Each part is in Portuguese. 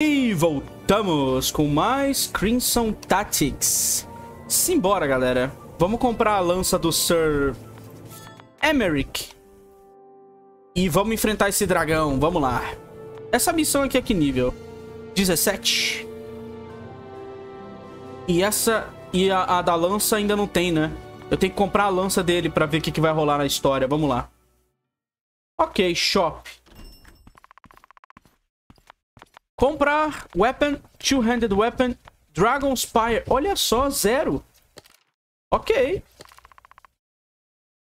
E voltamos com mais Crimson Tactics. Simbora, galera. Vamos comprar a lança do Sir Emerick. E vamos enfrentar esse dragão. Vamos lá. Essa missão aqui é que nível? 17. E essa... E a, a da lança ainda não tem, né? Eu tenho que comprar a lança dele pra ver o que, que vai rolar na história. Vamos lá. Ok, shop. Comprar weapon, two-handed weapon, Dragon Spire. Olha só, zero. Ok.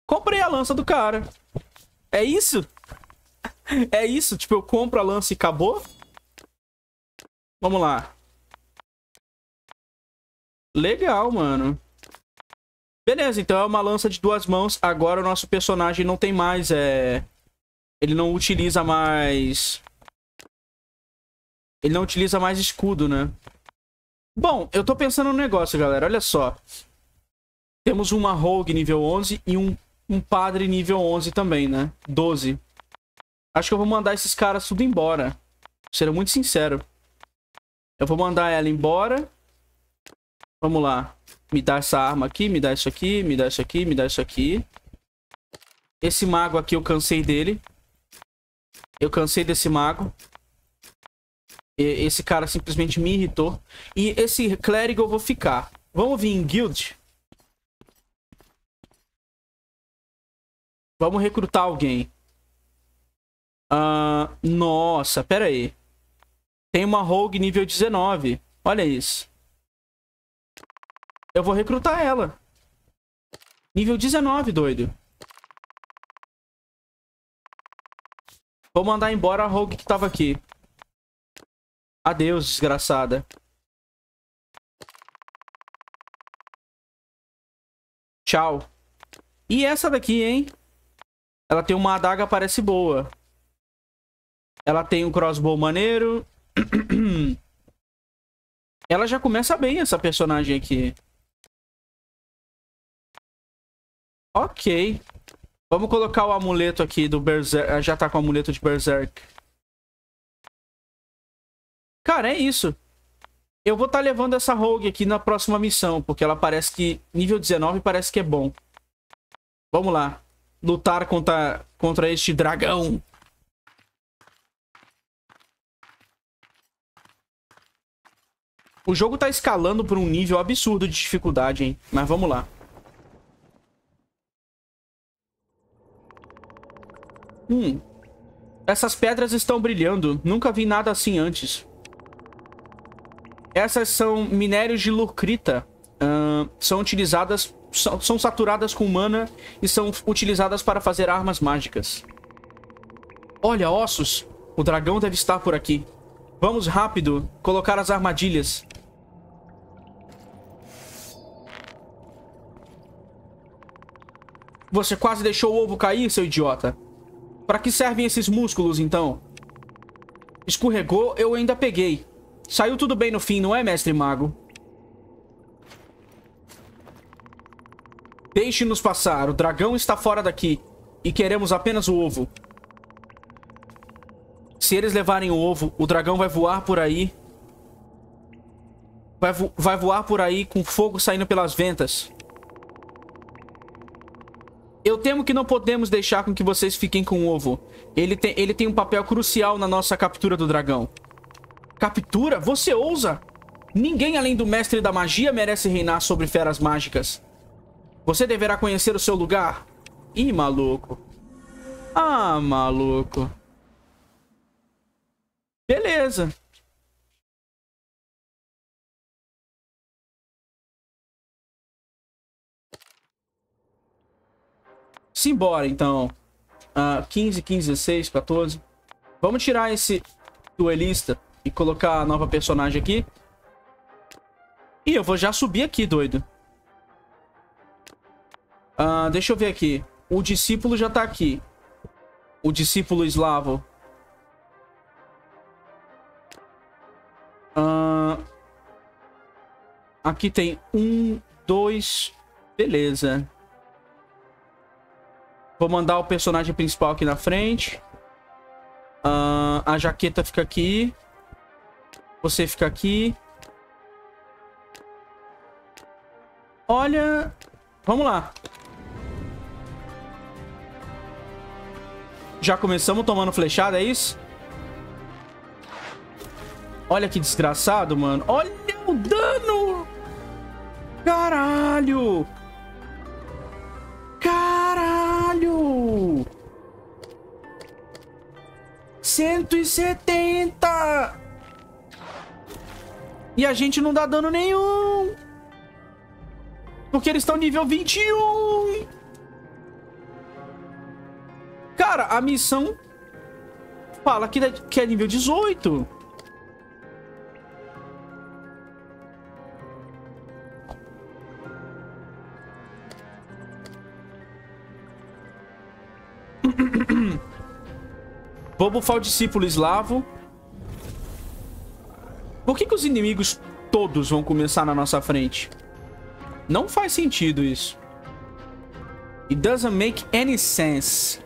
Comprei a lança do cara. É isso? É isso? Tipo, eu compro a lança e acabou? Vamos lá. Legal, mano. Beleza, então é uma lança de duas mãos. Agora o nosso personagem não tem mais, é... Ele não utiliza mais... Ele não utiliza mais escudo, né? Bom, eu tô pensando no negócio, galera. Olha só. Temos uma rogue nível 11 e um, um padre nível 11 também, né? 12. Acho que eu vou mandar esses caras tudo embora. Será muito sincero. Eu vou mandar ela embora. Vamos lá. Me dá essa arma aqui, me dá isso aqui, me dá isso aqui, me dá isso aqui. Esse mago aqui eu cansei dele. Eu cansei desse mago. Esse cara simplesmente me irritou. E esse clérigo eu vou ficar. Vamos vir em guild? Vamos recrutar alguém. Uh, nossa, pera aí. Tem uma rogue nível 19. Olha isso. Eu vou recrutar ela. Nível 19, doido. Vou mandar embora a rogue que tava aqui. Adeus, desgraçada. Tchau. E essa daqui, hein? Ela tem uma adaga, parece boa. Ela tem um crossbow maneiro. Ela já começa bem, essa personagem aqui. Ok. Vamos colocar o amuleto aqui do Berserk. Já tá com o amuleto de Berserk. Cara, é isso. Eu vou estar tá levando essa Rogue aqui na próxima missão, porque ela parece que... Nível 19 parece que é bom. Vamos lá. Lutar contra, contra este dragão. O jogo tá escalando por um nível absurdo de dificuldade, hein? Mas vamos lá. Hum. Essas pedras estão brilhando. Nunca vi nada assim antes. Essas são minérios de lucrita. Uh, são utilizadas... São, são saturadas com mana e são utilizadas para fazer armas mágicas. Olha, ossos. O dragão deve estar por aqui. Vamos rápido colocar as armadilhas. Você quase deixou o ovo cair, seu idiota. Para que servem esses músculos, então? Escorregou, eu ainda peguei. Saiu tudo bem no fim, não é, mestre mago? Deixe-nos passar. O dragão está fora daqui. E queremos apenas o ovo. Se eles levarem o ovo, o dragão vai voar por aí. Vai, vo vai voar por aí com fogo saindo pelas ventas. Eu temo que não podemos deixar com que vocês fiquem com o ovo. Ele tem, ele tem um papel crucial na nossa captura do dragão. Captura? Você ousa? Ninguém além do mestre da magia merece reinar sobre feras mágicas. Você deverá conhecer o seu lugar. Ih, maluco. Ah, maluco. Beleza. Simbora, então. Uh, 15, 15, 16, 14. Vamos tirar esse duelista e colocar a nova personagem aqui. E eu vou já subir aqui, doido. Uh, deixa eu ver aqui. O discípulo já tá aqui. O discípulo eslavo. Uh, aqui tem um, dois... Beleza. Vou mandar o personagem principal aqui na frente. Uh, a jaqueta fica aqui. Você fica aqui. Olha... Vamos lá. Já começamos tomando flechada, é isso? Olha que desgraçado, mano. Olha o dano! Caralho! Caralho! 170! E a gente não dá dano nenhum! Porque eles estão nível 21! Cara, a missão fala que é nível 18. Vou bufar o discípulo eslavo. Por que, que os inimigos todos vão começar na nossa frente? Não faz sentido isso. It doesn't make any sense.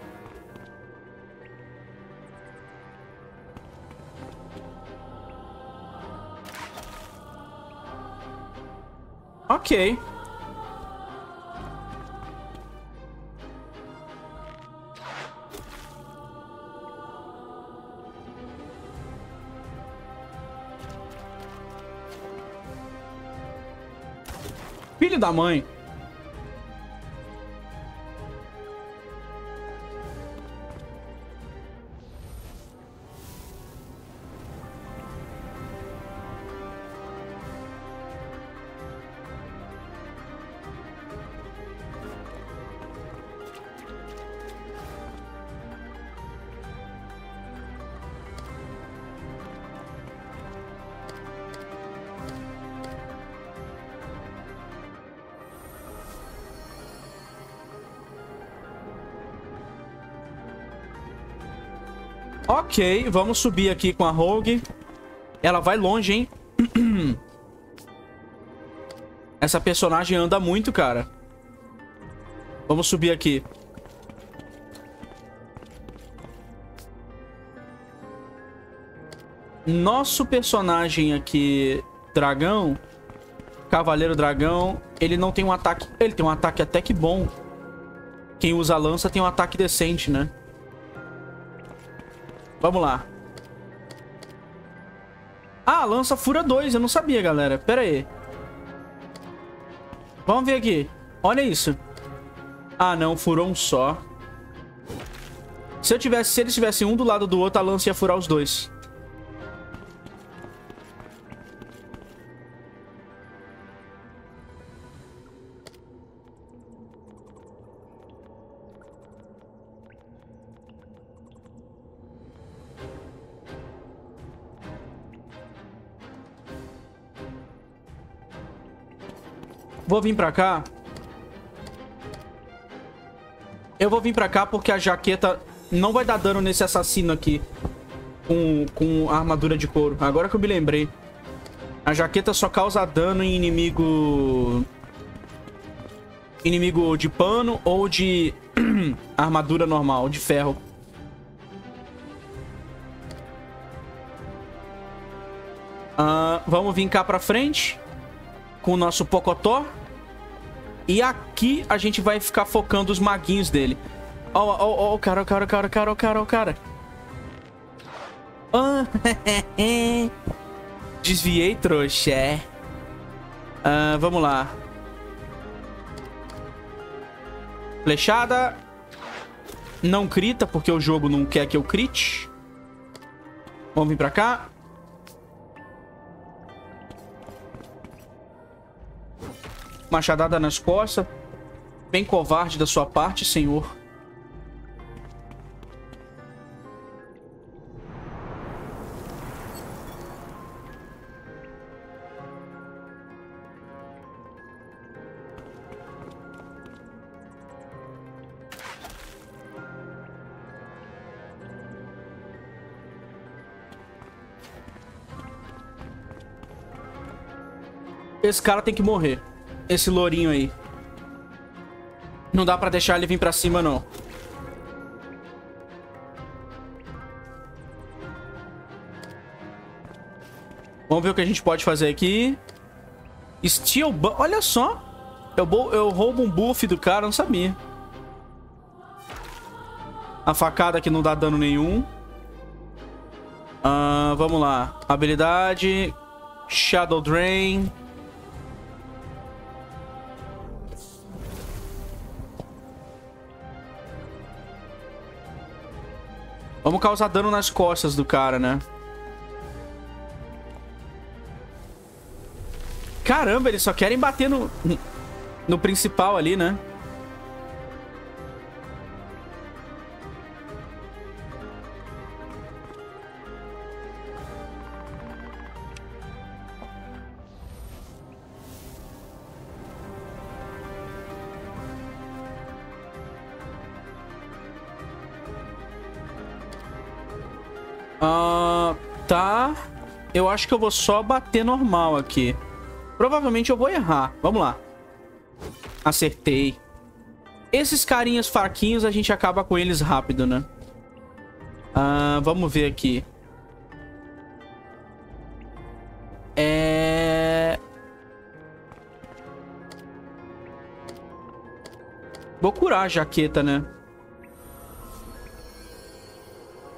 Ok. Filho da mãe. Ok, vamos subir aqui com a Rogue. Ela vai longe, hein? Essa personagem anda muito, cara. Vamos subir aqui. Nosso personagem aqui, dragão, cavaleiro dragão, ele não tem um ataque... Ele tem um ataque até que bom. Quem usa lança tem um ataque decente, né? Vamos lá. Ah, lança fura 2. Eu não sabia, galera. Pera aí. Vamos ver aqui. Olha isso. Ah, não. Furou um só. Se eu tivesse... Se eles tivessem um do lado do outro, a lança ia furar os dois. Vou vir pra cá. Eu vou vir pra cá porque a jaqueta não vai dar dano nesse assassino aqui. Com, com armadura de couro. Agora que eu me lembrei. A jaqueta só causa dano em inimigo... Inimigo de pano ou de armadura normal, de ferro. Uh, vamos vir cá pra frente. Com o nosso Pocotó. E aqui a gente vai ficar focando os maguinhos dele. Ó, ó, ó, o cara, o cara, o cara, o cara, o cara, o cara. Desviei, trouxa. Uh, vamos lá. Flechada. Não crita, porque o jogo não quer que eu crite. Vamos vir pra cá. Machadada nas costas. Bem covarde da sua parte, senhor. Esse cara tem que morrer esse lourinho aí. Não dá pra deixar ele vir pra cima, não. Vamos ver o que a gente pode fazer aqui. Steel... Olha só. Eu, eu roubo um buff do cara, não sabia. A facada que não dá dano nenhum. Uh, vamos lá. Habilidade. Shadow Drain. Vamos causar dano nas costas do cara, né? Caramba, eles só querem bater no, no principal ali, né? Acho que eu vou só bater normal aqui. Provavelmente eu vou errar. Vamos lá. Acertei. Esses carinhas fraquinhos, a gente acaba com eles rápido, né? Uh, vamos ver aqui. É... Vou curar a jaqueta, né?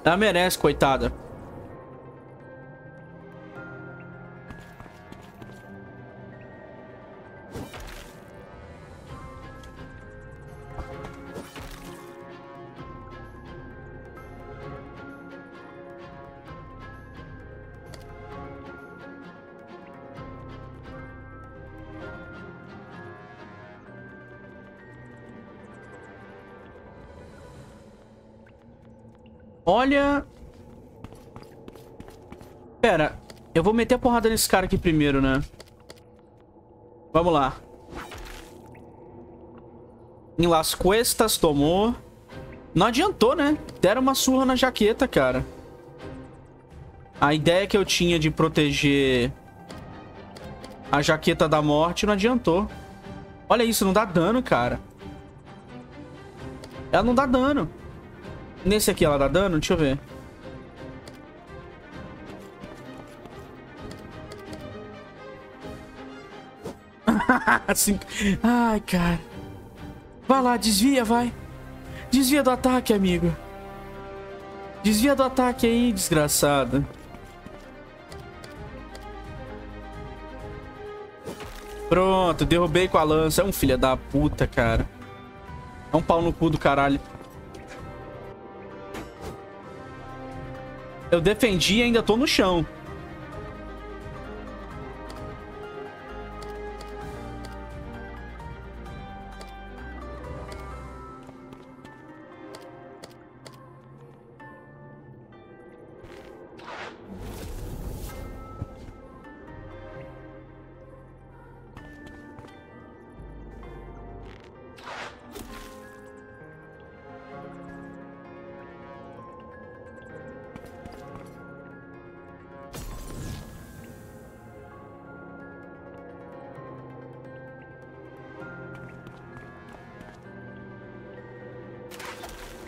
Ela merece, coitada. Olha... Pera, eu vou meter a porrada nesse cara aqui primeiro, né? Vamos lá. Em Las Cuestas tomou. Não adiantou, né? Deram uma surra na jaqueta, cara. A ideia que eu tinha de proteger a jaqueta da morte não adiantou. Olha isso, não dá dano, cara. Ela não dá dano. Nesse aqui ela dá dano? Deixa eu ver. Ai, cara. Vai lá, desvia, vai. Desvia do ataque, amigo. Desvia do ataque aí, desgraçado. Pronto, derrubei com a lança. É um filho da puta, cara. É um pau no cu do caralho. Eu defendi e ainda tô no chão.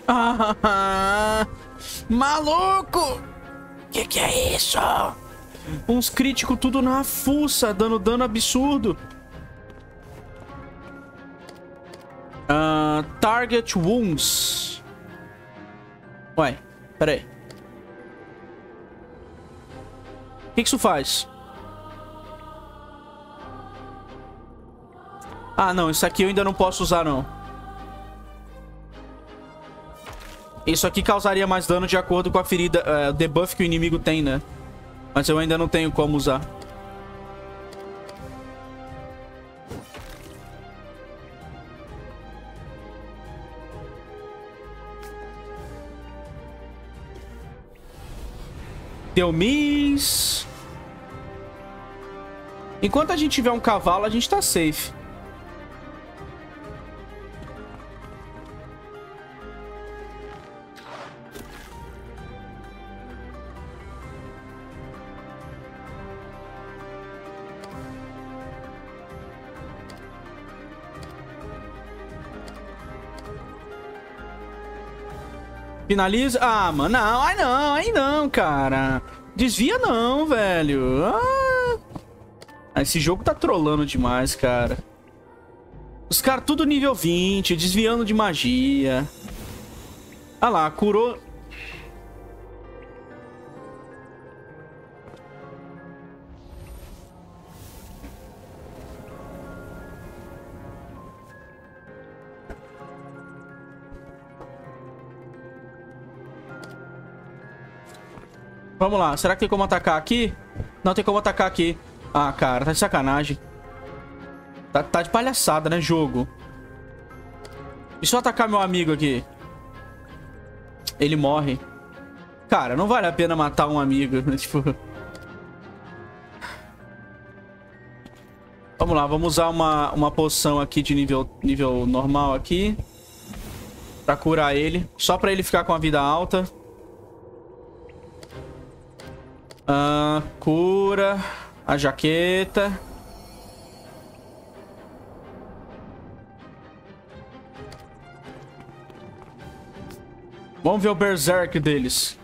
Ah, maluco! Que que é isso? Uns críticos tudo na fuça, dando dano absurdo. Uh, target wounds. Ué, pera aí. O que, que isso faz? Ah, não. Isso aqui eu ainda não posso usar, não. Isso aqui causaria mais dano de acordo com a ferida, uh, debuff que o inimigo tem, né? Mas eu ainda não tenho como usar. Deu miss. Enquanto a gente tiver um cavalo, a gente tá safe. Finaliza. Ah, mano, não. Ai, não. Ai, não, cara. Desvia não, velho. Ah. Esse jogo tá trolando demais, cara. Os caras tudo nível 20, desviando de magia. Ah lá, curou... Vamos lá, será que tem como atacar aqui? Não tem como atacar aqui. Ah, cara, tá de sacanagem. Tá, tá de palhaçada, né, jogo? E se eu atacar meu amigo aqui? Ele morre. Cara, não vale a pena matar um amigo, né? Tipo... Vamos lá, vamos usar uma, uma poção aqui de nível, nível normal aqui. Pra curar ele. Só pra ele ficar com a vida alta. Ah, cura. A jaqueta. Vamos ver o Berserk deles.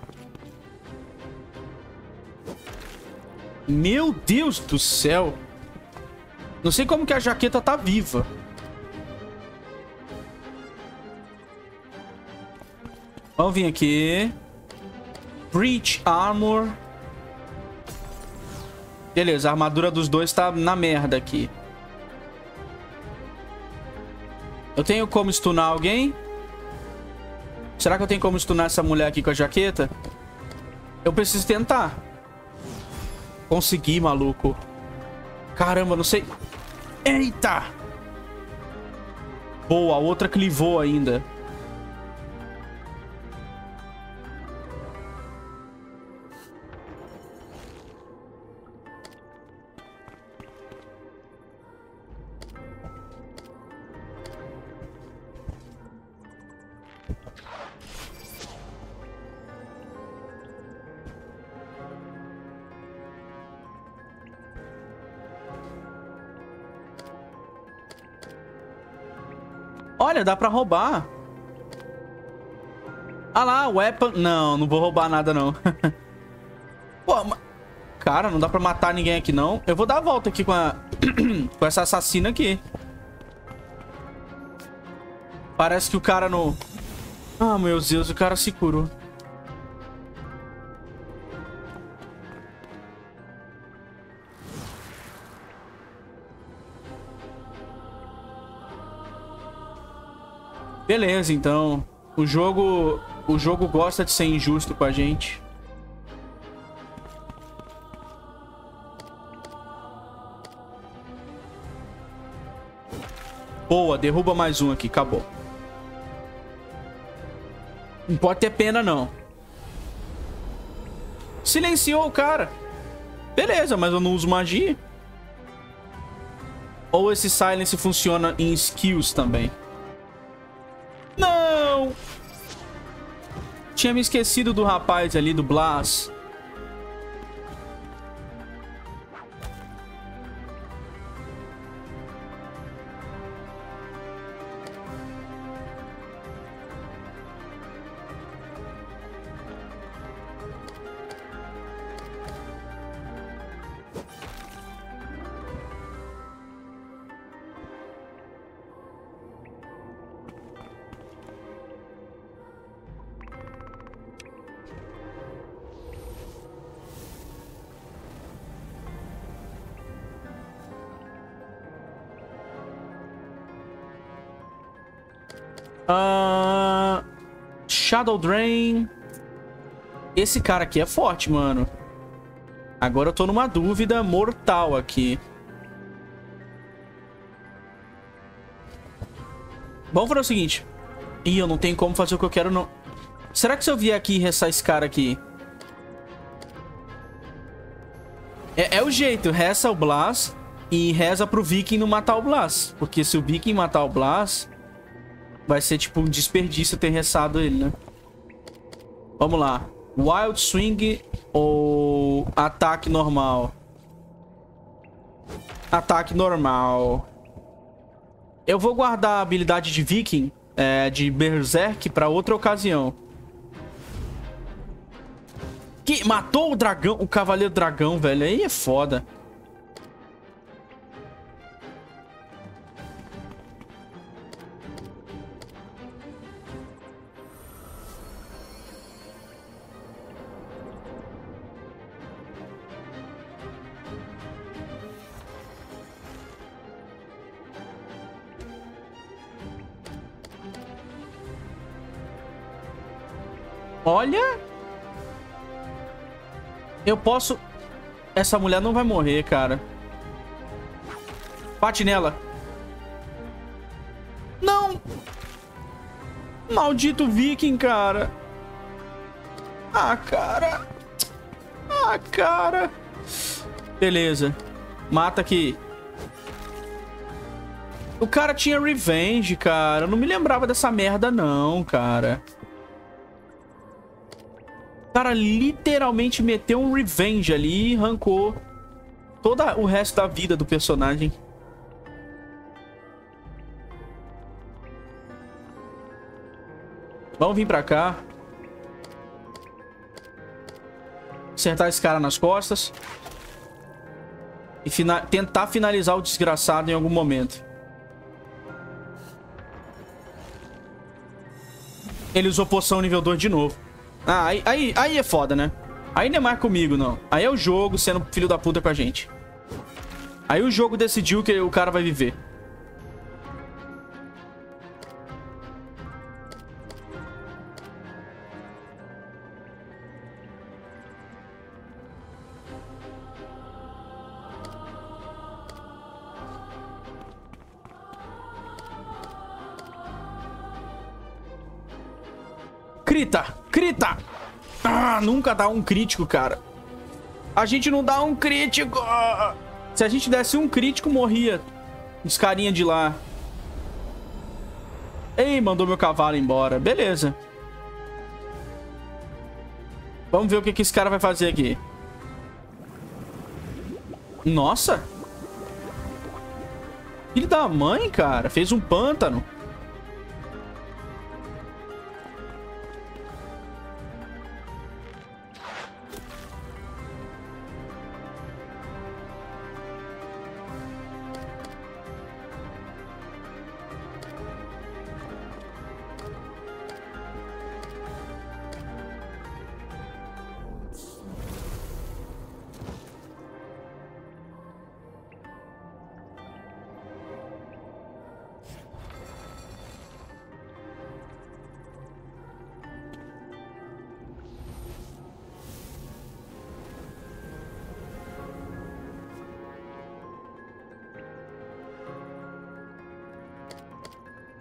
Meu Deus do céu. Não sei como que a jaqueta tá viva. Vamos vir aqui. Breach Armor. Beleza, a armadura dos dois tá na merda aqui. Eu tenho como stunar alguém? Será que eu tenho como stunar essa mulher aqui com a jaqueta? Eu preciso tentar. Consegui, maluco. Caramba, não sei... Eita! Boa, outra clivou ainda. Olha, dá pra roubar. Ah lá, weapon... Não, não vou roubar nada, não. Pô, ma... Cara, não dá pra matar ninguém aqui, não. Eu vou dar a volta aqui com a... com essa assassina aqui. Parece que o cara no... Ah, meu Deus, o cara se curou. Beleza, então. O jogo, o jogo gosta de ser injusto com a gente. Boa, derruba mais um aqui, acabou. Não pode ter pena, não. Silenciou o cara. Beleza, mas eu não uso magia. Ou esse silence funciona em skills também. Tinha me esquecido do rapaz ali, do Blas. Drain. Esse cara aqui é forte, mano. Agora eu tô numa dúvida mortal aqui. Vamos fazer o seguinte. Ih, eu não tenho como fazer o que eu quero, não. Será que se eu vier aqui e restar esse cara aqui... É, é o jeito. Resta o Blas e reza pro Viking não matar o Blas. Porque se o Viking matar o Blas, vai ser tipo um desperdício ter ressado ele, né? Vamos lá. Wild Swing ou ataque normal? Ataque normal. Eu vou guardar a habilidade de Viking, é, de Berserk, pra outra ocasião. Que matou o dragão, o cavaleiro dragão, velho. Aí é foda. Olha. Eu posso... Essa mulher não vai morrer, cara. Bate nela. Não! Maldito viking, cara. Ah, cara. Ah, cara. Beleza. Mata aqui. O cara tinha revenge, cara. Eu não me lembrava dessa merda, não, cara. Cara literalmente meteu um revenge ali e arrancou todo o resto da vida do personagem. Vamos vir pra cá. Acertar esse cara nas costas. E fina tentar finalizar o desgraçado em algum momento. Ele usou poção nível 2 de novo. Ah, aí, aí, aí é foda, né? Aí não é mais comigo, não. Aí é o jogo sendo filho da puta com a gente. Aí o jogo decidiu que o cara vai viver. Nunca dá um crítico, cara. A gente não dá um crítico. Se a gente desse um crítico, morria. Os carinha de lá. Ei, mandou meu cavalo embora. Beleza. Vamos ver o que, que esse cara vai fazer aqui. Nossa. Filho da mãe, cara. Fez um pântano.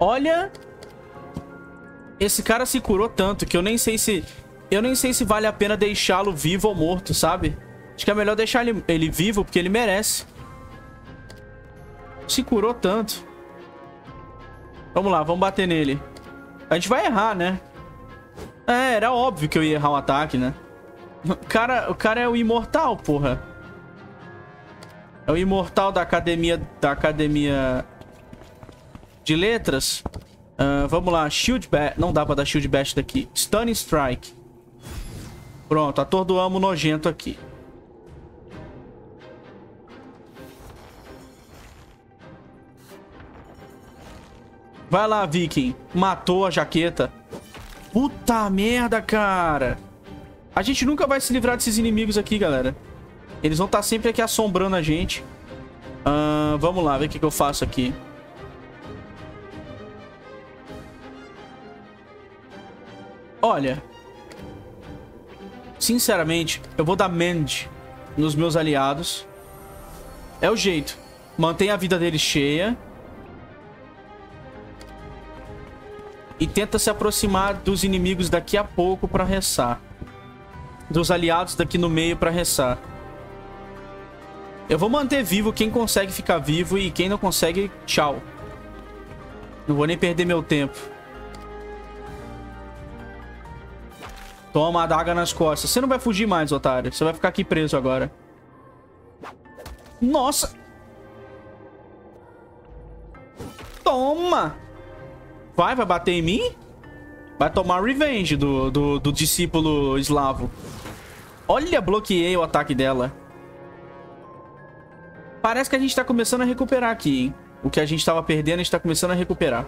Olha... Esse cara se curou tanto que eu nem sei se... Eu nem sei se vale a pena deixá-lo vivo ou morto, sabe? Acho que é melhor deixar ele, ele vivo, porque ele merece. Se curou tanto. Vamos lá, vamos bater nele. A gente vai errar, né? É, era óbvio que eu ia errar o ataque, né? O cara, o cara é o imortal, porra. É o imortal da academia... Da academia de letras. Uh, vamos lá, Shield Bash. Não dá pra dar Shield Bash daqui. Stunning Strike. Pronto, atordoamos nojento aqui. Vai lá, Viking. Matou a jaqueta. Puta merda, cara. A gente nunca vai se livrar desses inimigos aqui, galera. Eles vão estar tá sempre aqui assombrando a gente. Uh, vamos lá, ver o que, que eu faço aqui. Olha. Sinceramente, eu vou dar Mend nos meus aliados. É o jeito. Mantém a vida dele cheia. E tenta se aproximar dos inimigos daqui a pouco pra ressar. Dos aliados daqui no meio pra ressar. Eu vou manter vivo quem consegue ficar vivo e quem não consegue, tchau. Não vou nem perder meu tempo. Toma a adaga nas costas. Você não vai fugir mais, otário. Você vai ficar aqui preso agora. Nossa! Toma! Vai, vai bater em mim? Vai tomar revenge do, do, do discípulo eslavo. Olha, bloqueei o ataque dela. Parece que a gente tá começando a recuperar aqui, hein? O que a gente tava perdendo, a gente tá começando a recuperar.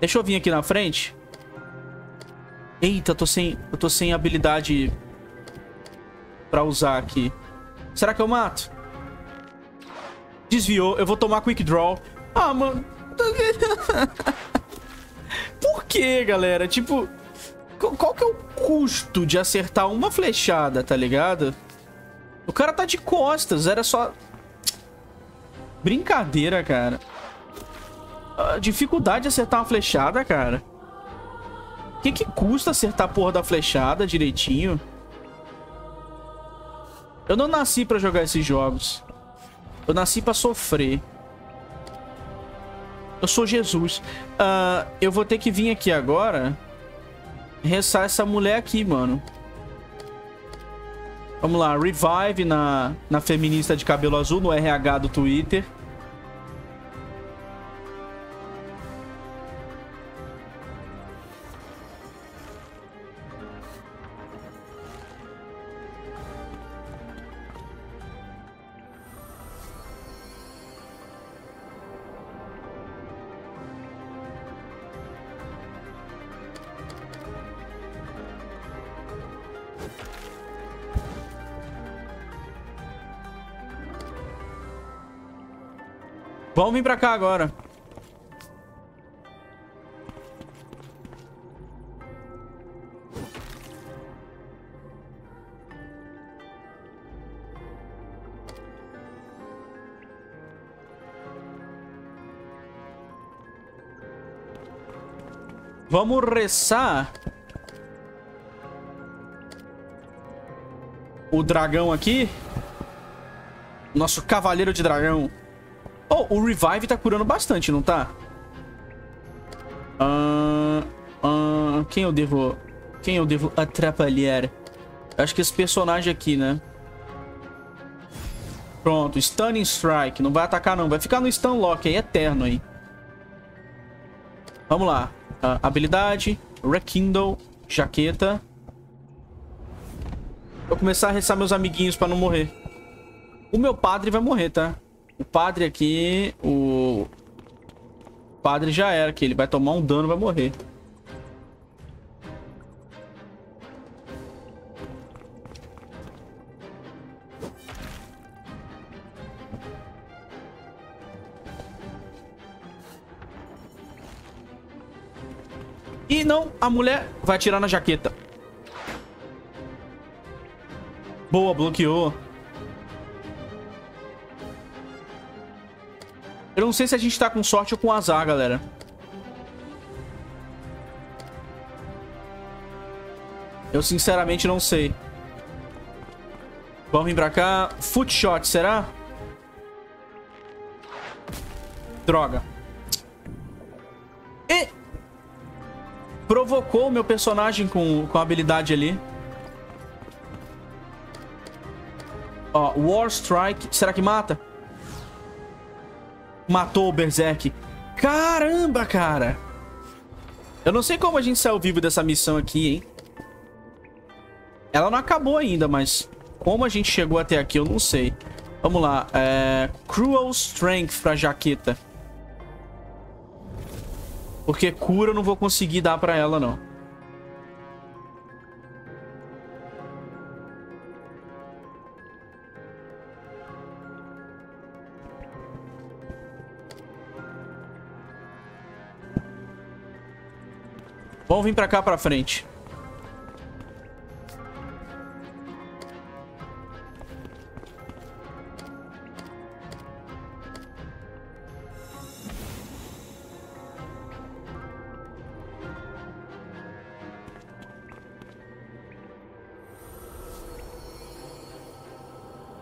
Deixa eu vir aqui na frente. Eita, eu tô sem, eu tô sem habilidade pra usar aqui. Será que eu mato? Desviou. Eu vou tomar Quick Draw. Ah, mano. Por que, galera? Tipo, qual que é o custo de acertar uma flechada, tá ligado? O cara tá de costas, era só... Brincadeira, cara. A dificuldade de acertar uma flechada, cara. O que que custa acertar a porra da flechada direitinho? Eu não nasci pra jogar esses jogos. Eu nasci pra sofrer. Eu sou Jesus. Uh, eu vou ter que vir aqui agora... Ressar essa mulher aqui, mano. Vamos lá, revive na, na feminista de cabelo azul, no RH do Twitter. Vamos vir pra cá agora. Vamos resar o dragão aqui. Nosso cavaleiro de dragão. O Revive tá curando bastante, não tá? Uh, uh, quem eu devo... Quem eu devo atrapalhar? Acho que esse personagem aqui, né? Pronto, Stunning Strike. Não vai atacar, não. Vai ficar no Stun Lock aí, eterno aí. Vamos lá. Uh, habilidade, Rekindle, jaqueta. Vou começar a restar meus amiguinhos pra não morrer. O meu padre vai morrer, tá? O padre aqui, o... padre já era, que ele vai tomar um dano e vai morrer. E não, a mulher vai atirar na jaqueta. Boa, bloqueou. Eu não sei se a gente tá com sorte ou com azar, galera. Eu sinceramente não sei. Vamos vir pra cá. Foot shot, será? Droga. E... Provocou o meu personagem com, com a habilidade ali. Ó, War Strike. Será que mata? Matou o Berserk. Caramba, cara. Eu não sei como a gente saiu vivo dessa missão aqui, hein. Ela não acabou ainda, mas como a gente chegou até aqui, eu não sei. Vamos lá. É... Cruel Strength pra jaqueta. Porque cura eu não vou conseguir dar pra ela, não. Vamos vir pra cá pra frente.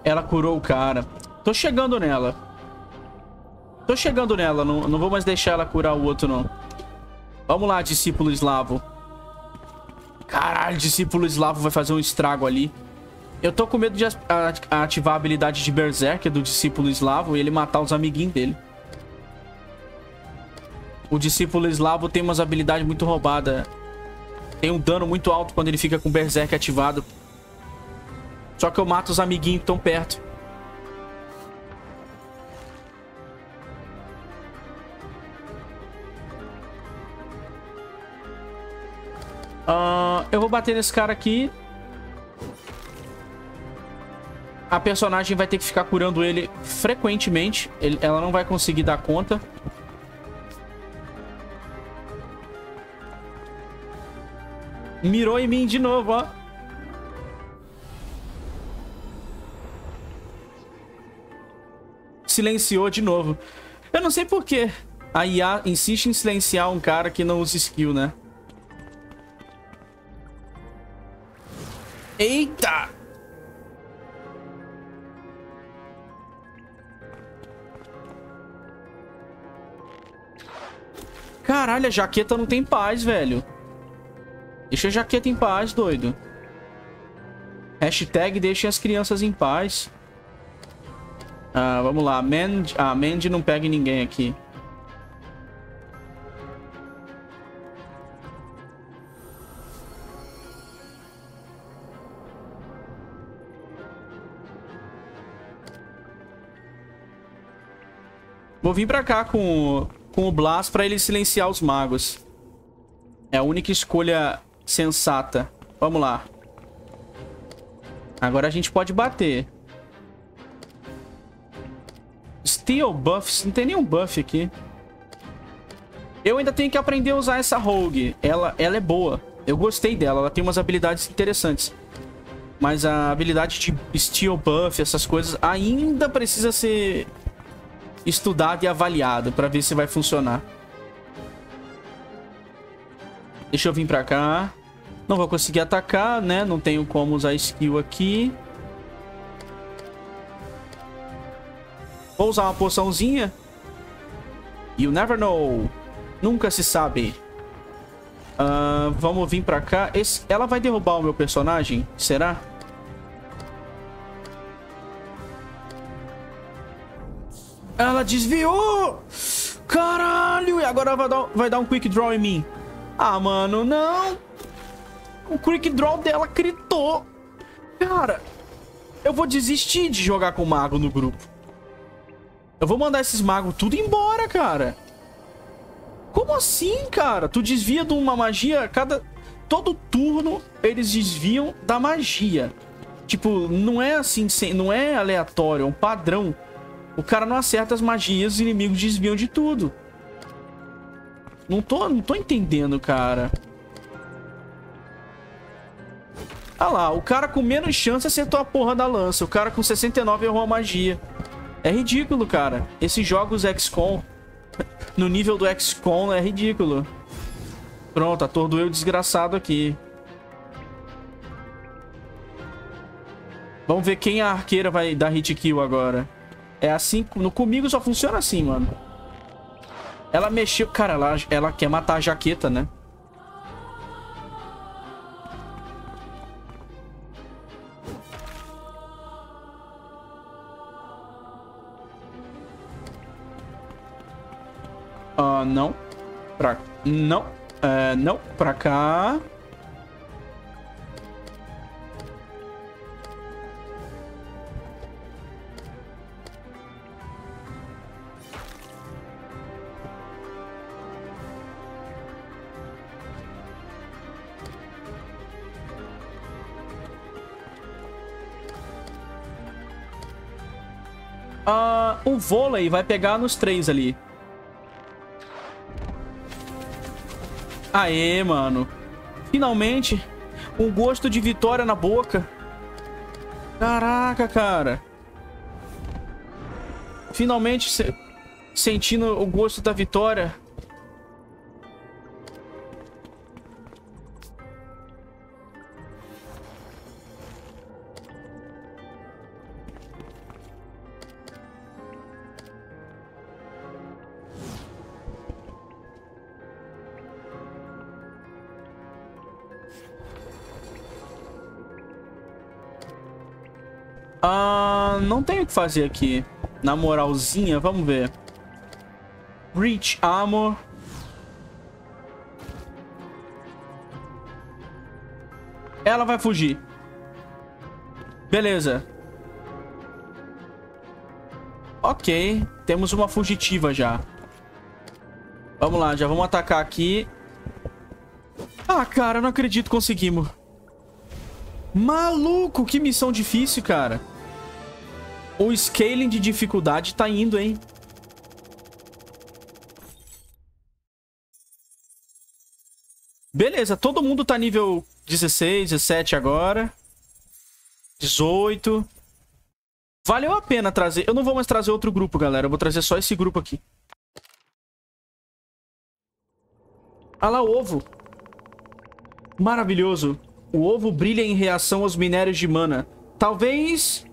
Ela curou o cara. Tô chegando nela. Tô chegando nela. Não, não vou mais deixar ela curar o outro, não. Vamos lá, discípulo eslavo. Caralho, discípulo eslavo vai fazer um estrago ali. Eu tô com medo de ativar a habilidade de Berserker do discípulo eslavo e ele matar os amiguinhos dele. O discípulo eslavo tem umas habilidades muito roubadas. Tem um dano muito alto quando ele fica com Berserk ativado. Só que eu mato os amiguinhos estão perto. Vou bater nesse cara aqui. A personagem vai ter que ficar curando ele frequentemente. Ele, ela não vai conseguir dar conta. Mirou em mim de novo, ó. Silenciou de novo. Eu não sei porquê. A IA insiste em silenciar um cara que não usa skill, né? Eita! Caralho, a jaqueta não tem paz, velho. Deixa a jaqueta em paz, doido. Hashtag deixem as crianças em paz. Ah, vamos lá. Mandy, ah, Mandy não pega ninguém aqui. Vou vir pra cá com, com o Blast pra ele silenciar os magos. É a única escolha sensata. Vamos lá. Agora a gente pode bater. Steel buffs. Não tem nenhum buff aqui. Eu ainda tenho que aprender a usar essa Rogue. Ela, ela é boa. Eu gostei dela. Ela tem umas habilidades interessantes. Mas a habilidade de Steel Buff, essas coisas, ainda precisa ser estudado e avaliado para ver se vai funcionar. Deixa eu vir pra cá. Não vou conseguir atacar, né? Não tenho como usar skill aqui. Vou usar uma poçãozinha. You never know. Nunca se sabe. Uh, vamos vir pra cá. Esse, ela vai derrubar o meu personagem? Será? Ela desviou! Caralho! E agora vai dar, vai dar um quick draw em mim. Ah, mano, não! O quick draw dela gritou. Cara, eu vou desistir de jogar com mago no grupo. Eu vou mandar esses magos tudo embora, cara. Como assim, cara? Tu desvia de uma magia cada... Todo turno eles desviam da magia. Tipo, não é assim, não é aleatório, é um padrão. O cara não acerta as magias, os inimigos desviam de tudo. Não tô, não tô entendendo, cara. Ah lá, o cara com menos chance acertou a porra da lança. O cara com 69 errou a magia. É ridículo, cara. Esses jogos XCOM, no nível do XCOM, é ridículo. Pronto, atordoei o desgraçado aqui. Vamos ver quem a arqueira vai dar hit kill agora. É assim, no comigo só funciona assim, mano. Ela mexeu... Cara, ela, ela quer matar a jaqueta, né? Ah, uh, não. Pra... Não. Uh, não. Pra cá. Uh, o vôlei vai pegar nos três ali. Aê, mano. Finalmente, um gosto de vitória na boca. Caraca, cara. Finalmente se... sentindo o gosto da vitória. Ah, não tem o que fazer aqui. Na moralzinha, vamos ver. Breach Armor. Ela vai fugir. Beleza. Ok. Temos uma fugitiva já. Vamos lá, já vamos atacar aqui. Ah, cara, não acredito, conseguimos. Maluco, que missão difícil, cara. O scaling de dificuldade tá indo, hein? Beleza, todo mundo tá nível 16, 17 agora. 18. Valeu a pena trazer. Eu não vou mais trazer outro grupo, galera. Eu vou trazer só esse grupo aqui. Olha lá o ovo. Maravilhoso. O ovo brilha em reação aos minérios de mana. Talvez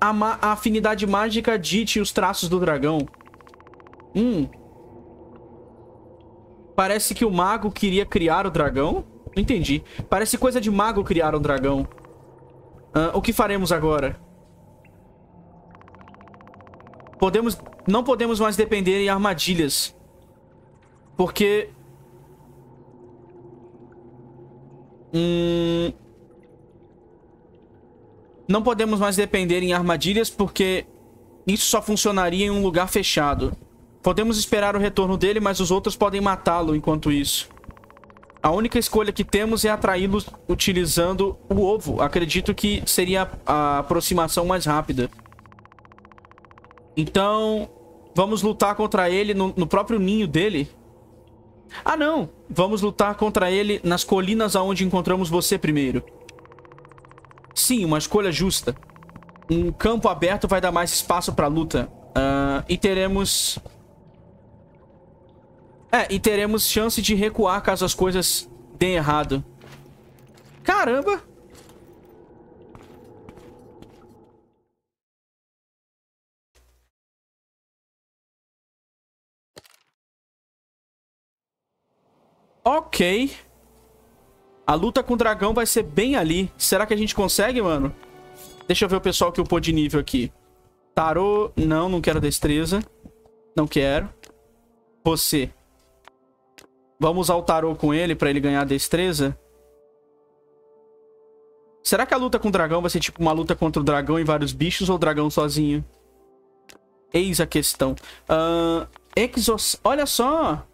a, a afinidade mágica dite os traços do dragão. Hum. Parece que o mago queria criar o dragão? Não entendi. Parece coisa de mago criar um dragão. Uh, o que faremos agora? Podemos... Não podemos mais depender em armadilhas. Porque... Hum... Não podemos mais depender em armadilhas porque isso só funcionaria em um lugar fechado. Podemos esperar o retorno dele, mas os outros podem matá-lo enquanto isso. A única escolha que temos é atraí-lo utilizando o ovo. Acredito que seria a aproximação mais rápida. Então, vamos lutar contra ele no, no próprio ninho dele. Ah, não! Vamos lutar contra ele nas colinas aonde encontramos você primeiro. Sim, uma escolha justa. Um campo aberto vai dar mais espaço pra luta. Uh, e teremos... É, e teremos chance de recuar caso as coisas deem errado. Caramba! Ok. A luta com o dragão vai ser bem ali. Será que a gente consegue, mano? Deixa eu ver o pessoal que upou de nível aqui. Tarô. Não, não quero destreza. Não quero. Você. Vamos usar o tarô com ele pra ele ganhar destreza. Será que a luta com o dragão vai ser tipo uma luta contra o dragão e vários bichos ou o dragão sozinho? Eis a questão. Uh, exorc... Olha só!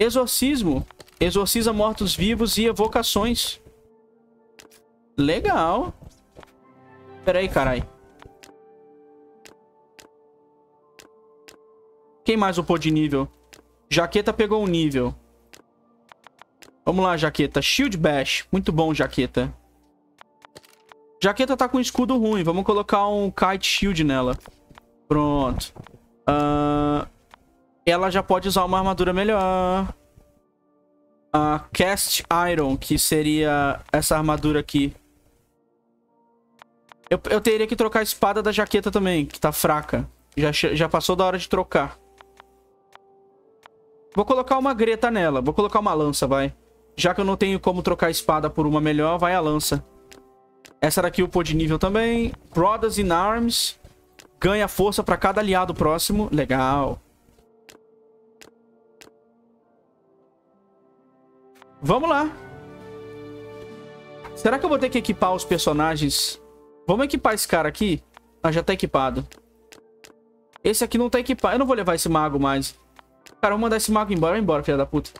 Exorcismo. Exorciza mortos-vivos e evocações. Legal. Pera aí, carai. Quem mais upou de nível? Jaqueta pegou um nível. Vamos lá, Jaqueta. Shield Bash. Muito bom, Jaqueta. Jaqueta tá com escudo ruim. Vamos colocar um Kite Shield nela. Pronto. Uh, ela já pode usar uma armadura melhor a Cast Iron, que seria essa armadura aqui. Eu, eu teria que trocar a espada da jaqueta também, que tá fraca. Já, já passou da hora de trocar. Vou colocar uma greta nela. Vou colocar uma lança, vai. Já que eu não tenho como trocar a espada por uma melhor, vai a lança. Essa daqui o de nível também. Brothers in Arms. Ganha força pra cada aliado próximo. Legal. Vamos lá. Será que eu vou ter que equipar os personagens? Vamos equipar esse cara aqui? Ah, já tá equipado. Esse aqui não tá equipado. Eu não vou levar esse mago mais. Cara, vou mandar esse mago embora. Vai embora, filha da puta.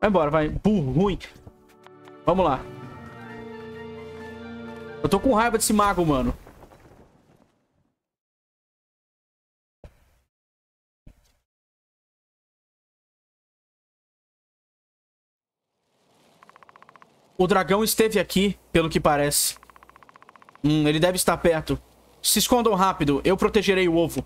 Vai embora, vai. Burro, ruim. Vamos lá. Eu tô com raiva desse mago, mano. O dragão esteve aqui, pelo que parece. Hum, ele deve estar perto. Se escondam rápido, eu protegerei o ovo.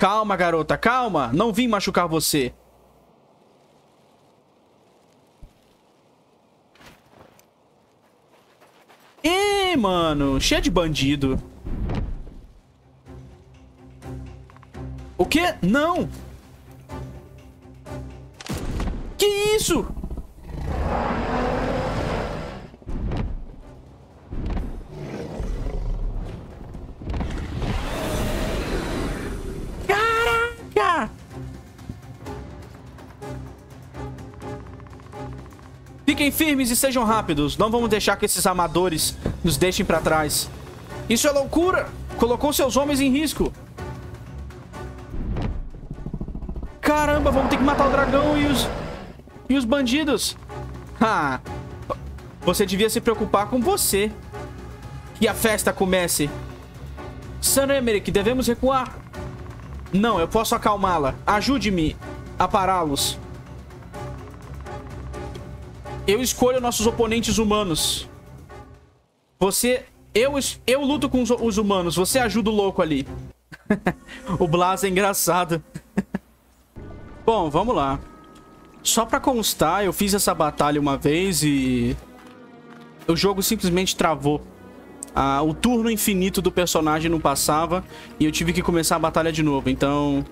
Calma, garota, calma. Não vim machucar você. Ih, mano. Cheio de bandido. O quê? Não. Que isso? Fiquem firmes e sejam rápidos. Não vamos deixar que esses amadores nos deixem pra trás. Isso é loucura! Colocou seus homens em risco. Caramba, vamos ter que matar o dragão e os... E os bandidos. Ha! Você devia se preocupar com você. Que a festa comece. San Emerick, devemos recuar. Não, eu posso acalmá-la. Ajude-me a pará-los. Eu escolho nossos oponentes humanos. Você... Eu, eu luto com os, os humanos. Você ajuda o louco ali. o Blas é engraçado. Bom, vamos lá. Só pra constar, eu fiz essa batalha uma vez e... O jogo simplesmente travou. Ah, o turno infinito do personagem não passava e eu tive que começar a batalha de novo, então...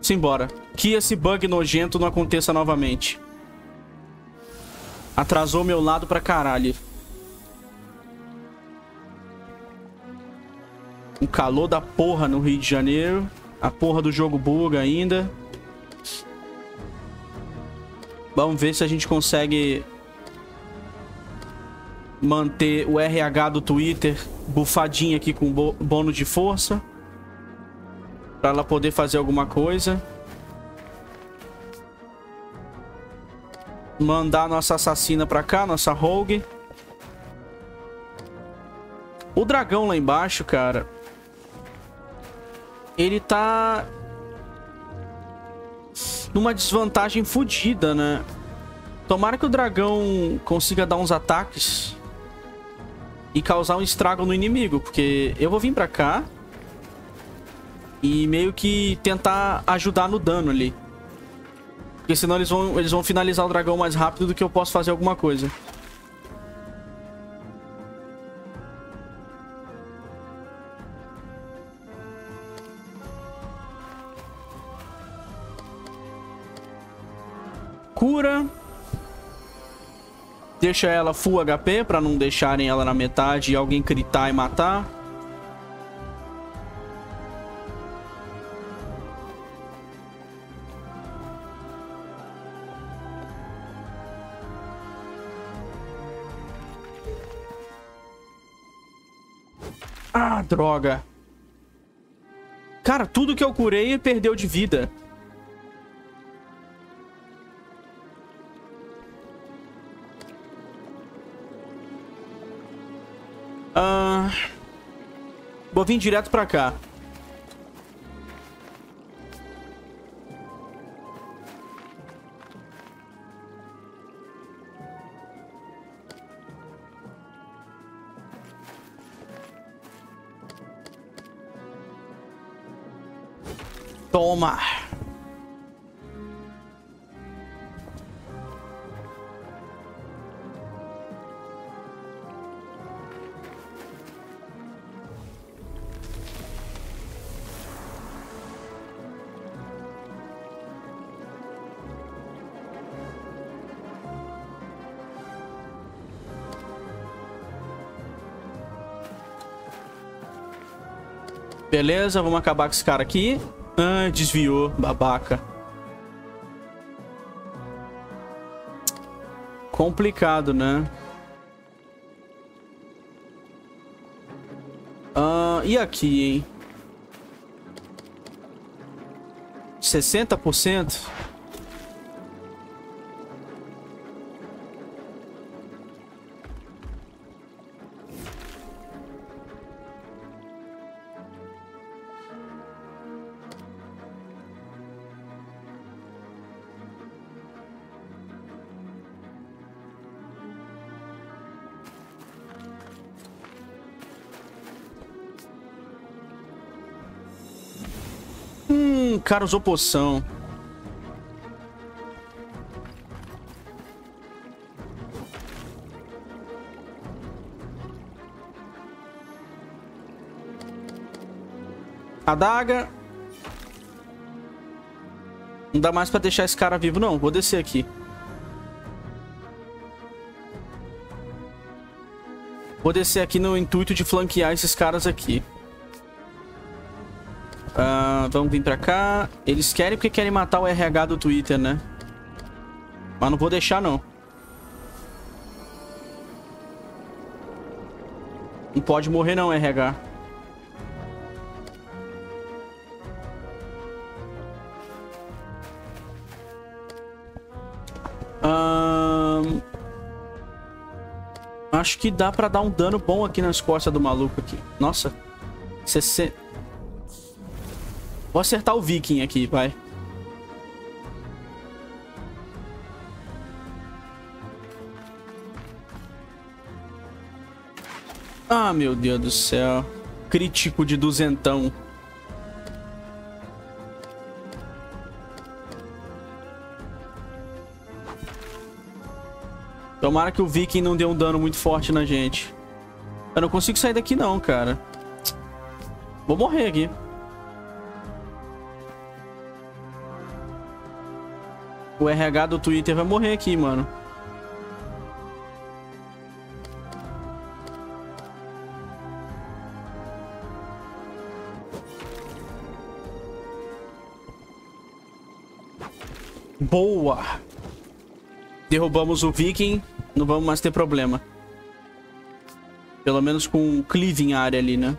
Simbora. Que esse bug nojento não aconteça novamente. Atrasou meu lado pra caralho. Um calor da porra no Rio de Janeiro. A porra do jogo buga ainda. Vamos ver se a gente consegue manter o RH do Twitter bufadinho aqui com bônus de força. Pra ela poder fazer alguma coisa. Mandar nossa assassina pra cá, nossa rogue. O dragão lá embaixo, cara. Ele tá... Numa desvantagem fodida, né? Tomara que o dragão consiga dar uns ataques e causar um estrago no inimigo, porque eu vou vir pra cá e meio que tentar ajudar no dano ali. Porque senão eles vão, eles vão finalizar o dragão mais rápido do que eu posso fazer alguma coisa. Cura. Deixa ela full HP pra não deixarem ela na metade e alguém gritar e matar. Droga. Cara, tudo que eu curei perdeu de vida. Uh, vou vir direto pra cá. Toma. Beleza, vamos acabar com esse cara aqui. Ah, desviou, babaca. Complicado, né? Ah, e aqui, hein? 60%? Cara usou poção. Adaga. Não dá mais pra deixar esse cara vivo, não. Vou descer aqui. Vou descer aqui no intuito de flanquear esses caras aqui. Vamos vir pra cá. Eles querem porque querem matar o RH do Twitter, né? Mas não vou deixar, não. Não pode morrer, não, RH. Acho que dá pra dar um dano bom aqui nas costas do maluco aqui. Nossa. 60... Vou acertar o viking aqui, vai. Ah, meu Deus do céu. Crítico de duzentão. Tomara que o Viking não dê um dano muito forte na gente. Eu não consigo sair daqui não, cara. Vou morrer aqui. O RH do Twitter vai morrer aqui, mano. Boa! Derrubamos o Viking. Não vamos mais ter problema. Pelo menos com o cleaving área ali, né?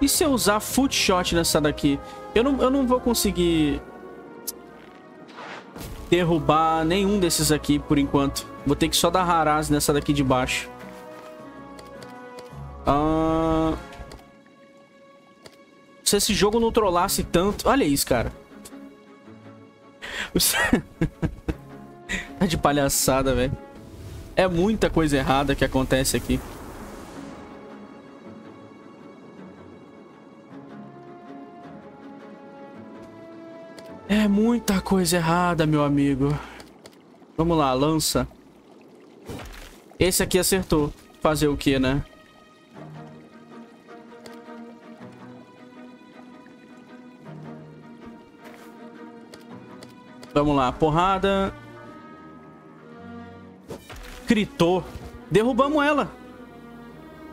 E se eu usar foot shot nessa daqui? Eu não, eu não vou conseguir derrubar nenhum desses aqui por enquanto. Vou ter que só dar haraz nessa daqui de baixo. Uh... Se esse jogo não trollasse tanto... Olha isso, cara. tá de palhaçada, velho. É muita coisa errada que acontece aqui. Muita coisa errada, meu amigo. Vamos lá, lança. Esse aqui acertou. Fazer o que, né? Vamos lá, porrada. Gritou. Derrubamos ela.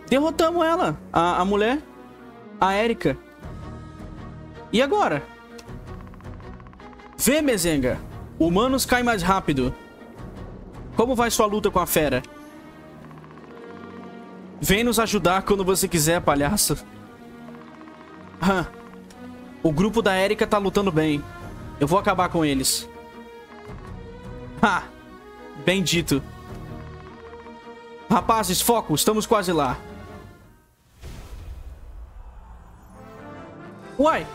Derrotamos ela. A, a mulher. A Erika. E agora? Vê, Mezenga. Humanos caem mais rápido. Como vai sua luta com a fera? Vem nos ajudar quando você quiser, palhaço. O grupo da Erika tá lutando bem. Eu vou acabar com eles. Ha! Bem dito. Rapazes, foco. Estamos quase lá. Uai.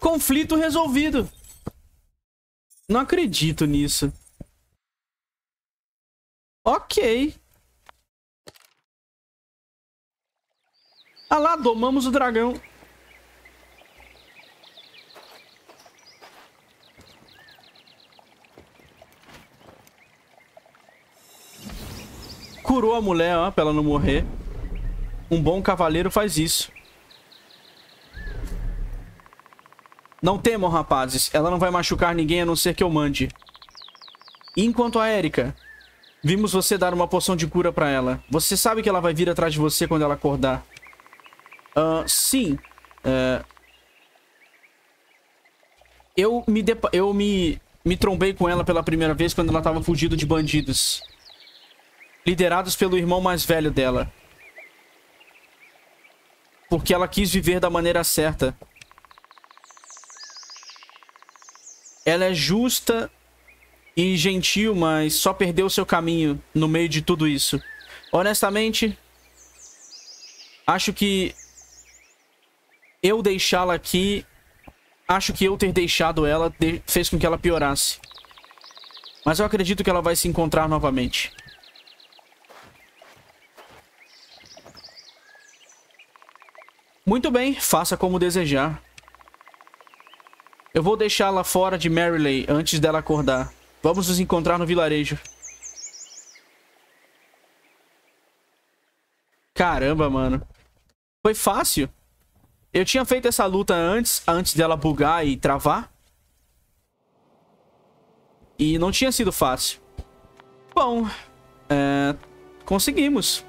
Conflito resolvido. Não acredito nisso. Ok. Ah lá, domamos o dragão. Curou a mulher, ó, pra ela não morrer. Um bom cavaleiro faz isso. Não temam, rapazes. Ela não vai machucar ninguém a não ser que eu mande. E enquanto a Erika, vimos você dar uma poção de cura pra ela. Você sabe que ela vai vir atrás de você quando ela acordar. Uh, sim. Uh, eu me, eu me, me trombei com ela pela primeira vez quando ela estava fugindo de bandidos. Liderados pelo irmão mais velho dela. Porque ela quis viver da maneira certa. Ela é justa e gentil, mas só perdeu seu caminho no meio de tudo isso. Honestamente, acho que eu deixá-la aqui, acho que eu ter deixado ela fez com que ela piorasse. Mas eu acredito que ela vai se encontrar novamente. Muito bem, faça como desejar. Eu vou deixá-la fora de Maryley antes dela acordar. Vamos nos encontrar no vilarejo. Caramba, mano. Foi fácil. Eu tinha feito essa luta antes, antes dela bugar e travar. E não tinha sido fácil. Bom, é... conseguimos.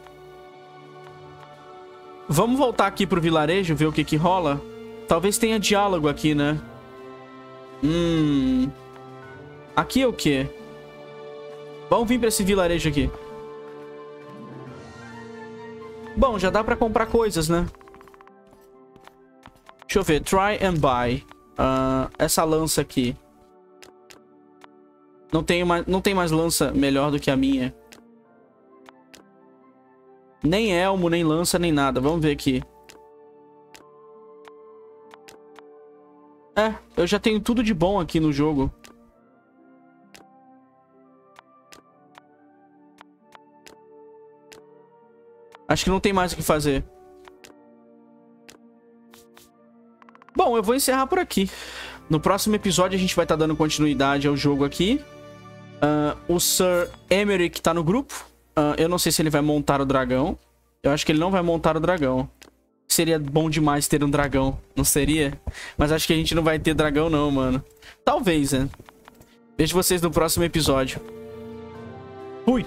Vamos voltar aqui pro vilarejo, ver o que que rola. Talvez tenha diálogo aqui, né? Hum... Aqui é o quê? Vamos vir pra esse vilarejo aqui. Bom, já dá pra comprar coisas, né? Deixa eu ver. Try and buy. Uh, essa lança aqui. Não tem, mais, não tem mais lança melhor do que a minha. Nem elmo, nem lança, nem nada. Vamos ver aqui. É, eu já tenho tudo de bom aqui no jogo. Acho que não tem mais o que fazer. Bom, eu vou encerrar por aqui. No próximo episódio a gente vai estar tá dando continuidade ao jogo aqui. Uh, o Sir Emerick tá no grupo. Uh, eu não sei se ele vai montar o dragão. Eu acho que ele não vai montar o dragão. Seria bom demais ter um dragão, não seria? Mas acho que a gente não vai ter dragão não, mano. Talvez, né? Vejo vocês no próximo episódio. Fui!